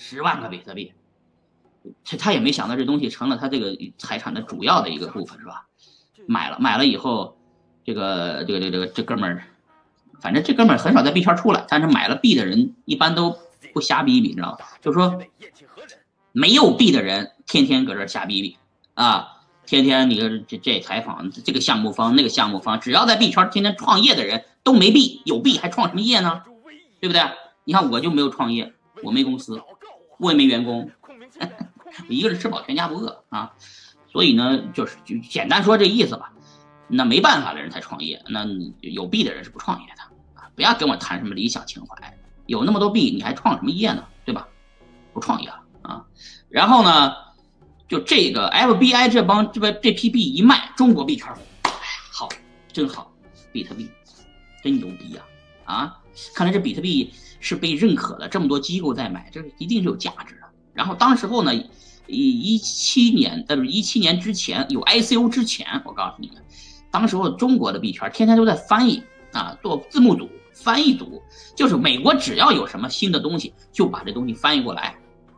十万个比特币，他他也没想到这东西成了他这个财产的主要的一个部分，是吧？买了买了以后，这个这个这个这个这哥们儿，反正这哥们儿很少在币圈出来，但是买了币的人一般都不瞎逼逼，你知道吧？就是说，没有币的人天天搁这瞎逼逼啊。天天你这这采访这个项目方那个项目方，只要在币圈天天创业的人都没币，有币还创什么业呢？对不对？你看我就没有创业，我没公司，我也没员工，我 一个人吃饱全家不饿啊。所以呢，就是就简单说这意思吧。那没办法的人才创业，那有币的人是不创业的啊！不要跟我谈什么理想情怀，有那么多币你还创什么业呢？对吧？不创业了啊。然后呢？就这个 FBI 这帮这边这批币一卖，中国币圈，哎，好，真好，比特币，真牛逼呀！啊，看来这比特币是被认可的，这么多机构在买，这一定是有价值的。然后当时候呢，一一七年，呃，不是一七年之前有 ICO 之前，我告诉你们，当时候中国的币圈天天都在翻译啊，做字幕组、翻译组，就是美国只要有什么新的东西，就把这东西翻译过来。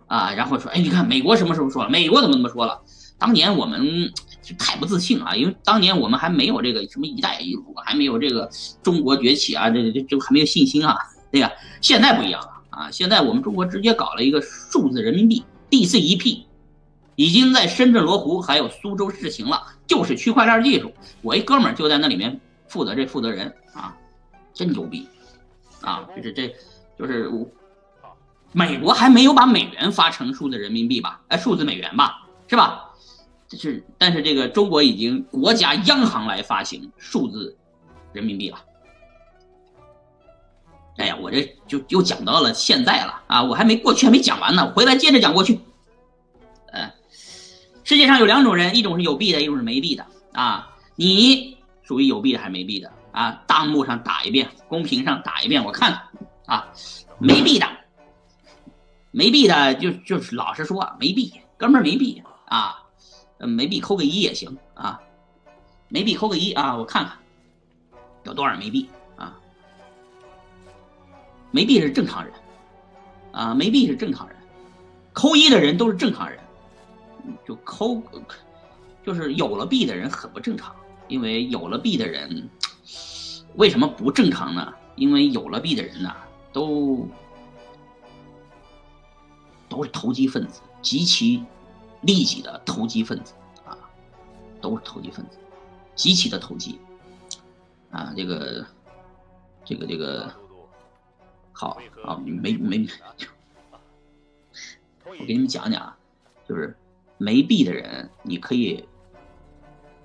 啊，然后说，哎，你看美国什么时候说了？美国怎么怎么说了？当年我们就太不自信啊，因为当年我们还没有这个什么“一带一路”，还没有这个中国崛起啊，这这这还没有信心啊，对呀。现在不一样了啊，现在我们中国直接搞了一个数字人民币 DCEP，已经在深圳罗湖还有苏州试行了，就是区块链技术。我一哥们儿就在那里面负责这负责人啊，真牛逼啊！就是这，就是我。美国还没有把美元发成数字人民币吧？哎，数字美元吧，是吧？这是，但是这个中国已经国家央行来发行数字人民币了。哎呀，我这就又讲到了现在了啊！我还没过去还没讲完呢，回来接着讲过去。呃，世界上有两种人，一种是有币的，一种是没币的啊。你属于有币的还是没币的啊？弹幕上打一遍，公屏上打一遍，我看看啊，没币的。没币的就就是老实说没币，哥们儿没币啊，没币扣个一也行啊，没币扣个一啊，我看看有多少没币，没币是正常人啊，没币是正常人，扣一的人都是正常人，就扣就是有了币的人很不正常，因为有了币的人为什么不正常呢？因为有了币的人呢都。都是投机分子，极其利己的投机分子啊，都是投机分子，极其的投机啊！这个，这个，这个，好啊，没没，我给你们讲讲啊，就是没币的人，你可以，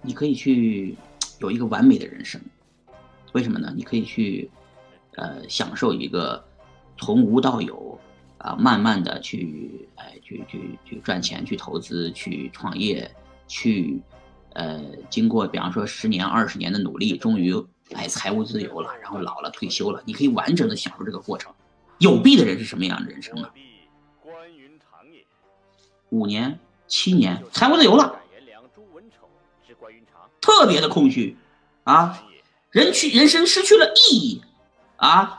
你可以去有一个完美的人生，为什么呢？你可以去，呃，享受一个从无到有。啊，慢慢的去，哎，去去去赚钱，去投资，去创业，去，呃，经过比方说十年、二十年的努力，终于哎财务自由了，然后老了退休了，你可以完整的享受这个过程。有币的人是什么样的人生呢？五年、七年，财务自由了，特别的空虚啊，人去人生失去了意义啊，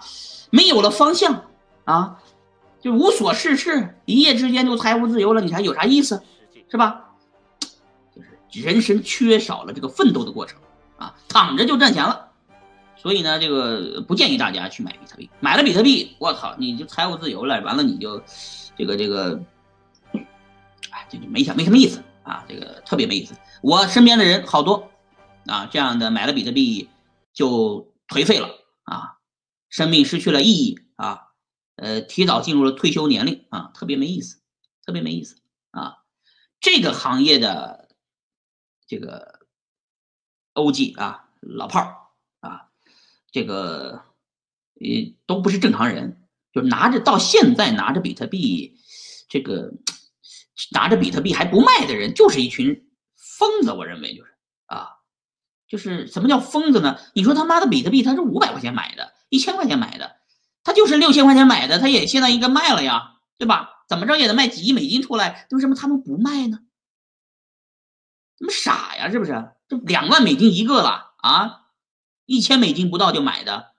没有了方向啊。就无所事事，一夜之间就财务自由了，你还有啥意思，是吧？人生缺少了这个奋斗的过程啊，躺着就赚钱了。所以呢，这个不建议大家去买比特币。买了比特币，我操，你就财务自由了，完了你就这个这个，哎，这就没想没什么意思啊，这个特别没意思。我身边的人好多啊，这样的买了比特币就颓废了啊，生命失去了意义啊。呃，提早进入了退休年龄啊，特别没意思，特别没意思啊！这个行业的这个 OG 啊，老炮儿啊，这个呃都不是正常人，就拿着到现在拿着比特币，这个拿着比特币还不卖的人，就是一群疯子。我认为就是啊，就是什么叫疯子呢？你说他妈的比特币，他是五百块钱买的，一千块钱买的。他就是六千块钱买的，他也现在应该卖了呀，对吧？怎么着也得卖几亿美金出来，为什么他们不卖呢？他们傻呀，是不是？这两万美金一个了啊，一千美金不到就买的，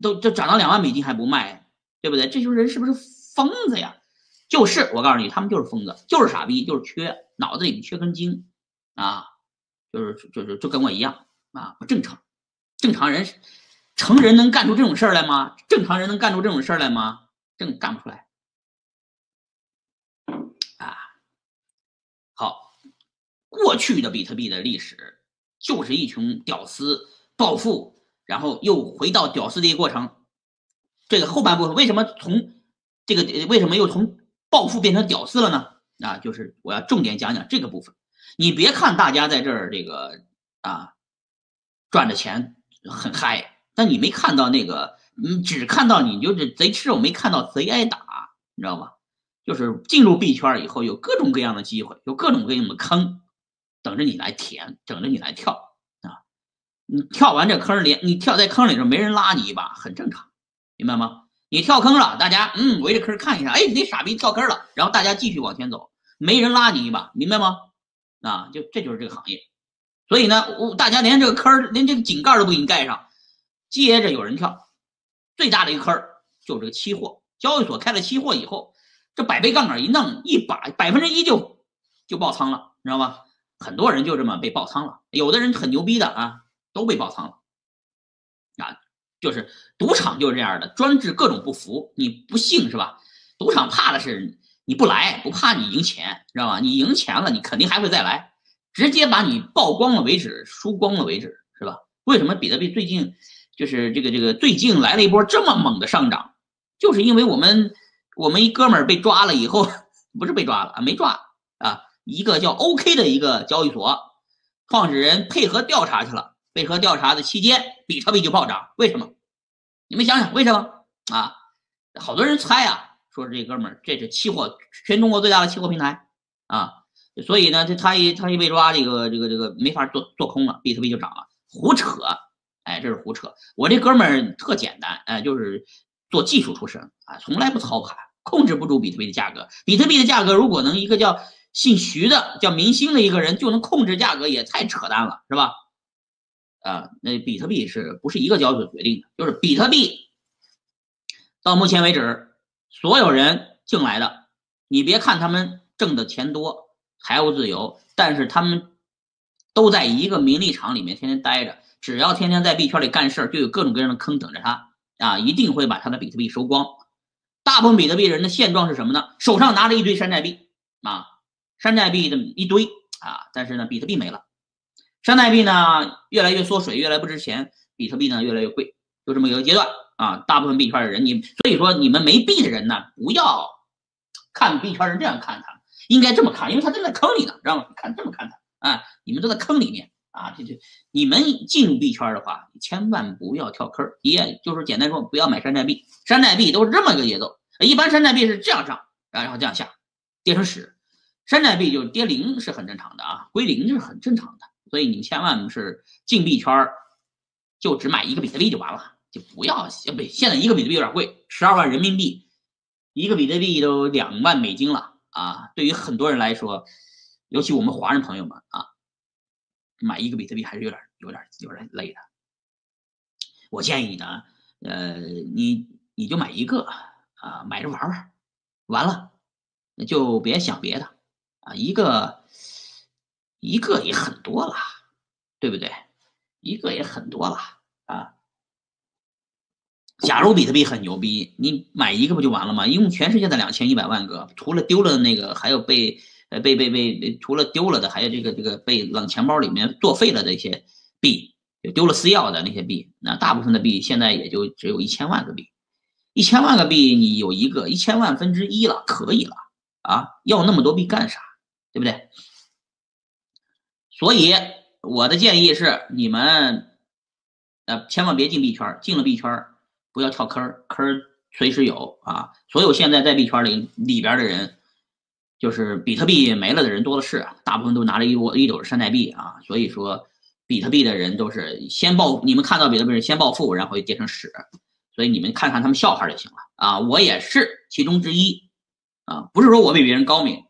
都就涨到两万美金还不卖，对不对？这群人是不是疯子呀？就是我告诉你，他们就是疯子，就是傻逼，就是缺脑子里面缺根筋啊，就是就是就跟我一样啊，不正常。正常人，成人能干出这种事儿来吗？正常人能干出这种事儿来吗？正干不出来啊。好，过去的比特币的历史就是一群屌丝暴富，然后又回到屌丝的一个过程。这个后半部分为什么从这个为什么又从暴富变成屌丝了呢？啊，就是我要重点讲讲这个部分。你别看大家在这儿这个啊赚的钱很嗨，但你没看到那个，你只看到你就是贼吃肉，没看到贼挨打，你知道吗？就是进入币圈以后，有各种各样的机会，有各种各样的坑等着你来填，等着你来跳啊！你跳完这坑里，你跳在坑里头，没人拉你一把，很正常。明白吗？你跳坑了，大家嗯围着坑看一下，哎，那傻逼跳坑了，然后大家继续往前走，没人拉你一把，明白吗？啊，就这就是这个行业，所以呢，大家连这个坑连这个井盖都不给你盖上，接着有人跳，最大的一个坑就是这个期货交易所开了期货以后，这百倍杠杆一弄，一把百分之一就就爆仓了，你知道吗？很多人就这么被爆仓了，有的人很牛逼的啊，都被爆仓了。啊就是赌场就是这样的，专治各种不服。你不信是吧？赌场怕的是你不来，不怕你赢钱，知道吧？你赢钱了，你肯定还会再来，直接把你曝光了为止，输光了为止，是吧？为什么比特币最近就是这个这个最近来了一波这么猛的上涨？就是因为我们我们一哥们儿被抓了以后，不是被抓了啊，没抓啊，一个叫 OK 的一个交易所创始人配合调查去了。配合调查的期间，比特币就暴涨，为什么？你们想想为什么啊？好多人猜啊，说是这哥们儿这是期货，全中国最大的期货平台啊，所以呢，这他一他一被抓，这个这个这个没法做做空了，比特币就涨了，胡扯！哎，这是胡扯。我这哥们儿特简单，哎，就是做技术出身啊，从来不操盘，控制不住比特币的价格。比特币的价格，如果能一个叫姓徐的叫明星的一个人就能控制价格，也太扯淡了，是吧？啊，那比特币是不是一个交易所决定的？就是比特币到目前为止，所有人进来的，你别看他们挣的钱多，财务自由，但是他们都在一个名利场里面天天待着，只要天天在币圈里干事就有各种各样的坑等着他啊，一定会把他的比特币收光。大部分比特币人的现状是什么呢？手上拿着一堆山寨币啊，山寨币的一堆啊，但是呢，比特币没了。山寨币呢越来越缩水，越来越不值钱；比特币呢越来越贵，就这么一个阶段啊。大部分币圈的人，你所以说你们没币的人呢，不要看币圈人这样看他，应该这么看，因为他正在坑里呢，知道吗？看这么看他啊，你们都在坑里面啊，这这你们进入币圈的话，千万不要跳坑，也就是简单说，不要买山寨币。山寨币都是这么一个节奏，一般山寨币是这样上，然后这样下，跌成屎。山寨币就跌零是很正常的啊，归零就是很正常的。所以你们千万是进币圈儿，就只买一个比特币就完了，就不要不现在一个比特币有点贵，十二万人民币，一个比特币都两万美金了啊！对于很多人来说，尤其我们华人朋友们啊，买一个比特币还是有点有点有点累的。我建议你呢，呃，你你就买一个啊，买着玩玩，完了就别想别的啊，一个。一个也很多了，对不对？一个也很多了啊。假如比特币很牛逼，你买一个不就完了吗？一共全世界的两千一百万个，除了丢了那个，还有被呃被被被除了丢了的，还有这个这个被冷钱包里面作废了的一些币，就丢了私钥的那些币。那大部分的币现在也就只有一千万个币，一千万个币你有一个一千万分之一了，可以了啊。要那么多币干啥？对不对？所以我的建议是，你们呃千万别进币圈，进了币圈不要跳坑，坑随时有啊。所有现在在币圈里里边的人，就是比特币没了的人多的是，大部分都拿着一窝一斗山寨币啊。所以说，比特币的人都是先暴，你们看到比特币是先暴富，然后又跌成屎。所以你们看看他们笑话就行了啊。我也是其中之一啊，不是说我比别人高明。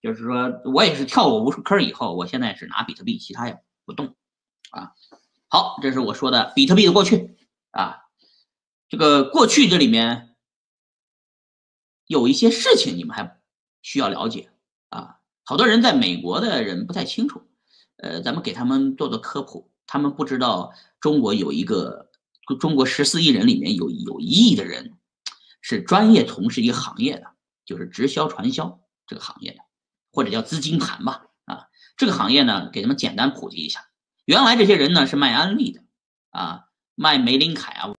就是说我也是跳过无数坑以后，我现在只拿比特币，其他也不动，啊，好，这是我说的比特币的过去啊，这个过去这里面有一些事情你们还需要了解啊。好多人在美国的人不太清楚，呃，咱们给他们做做科普，他们不知道中国有一个中国十四亿人里面有有一亿的人是专业从事一个行业的，就是直销传销这个行业的，或者叫资金盘吧啊。这个行业呢，给他们简单普及一下。原来这些人呢是卖安利的啊，卖玫琳凯啊。